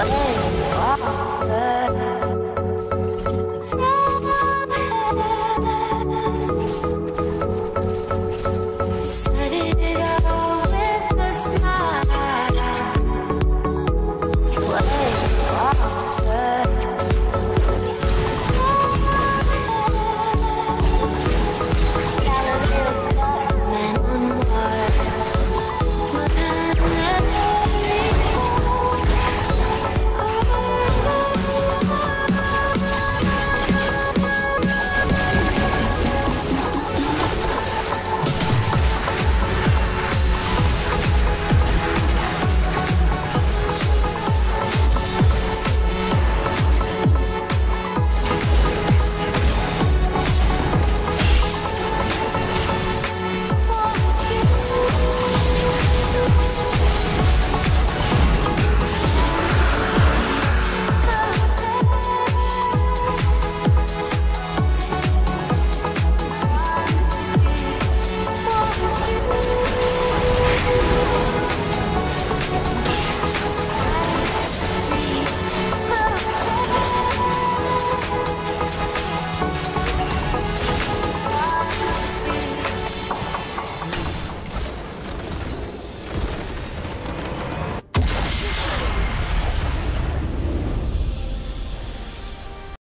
away.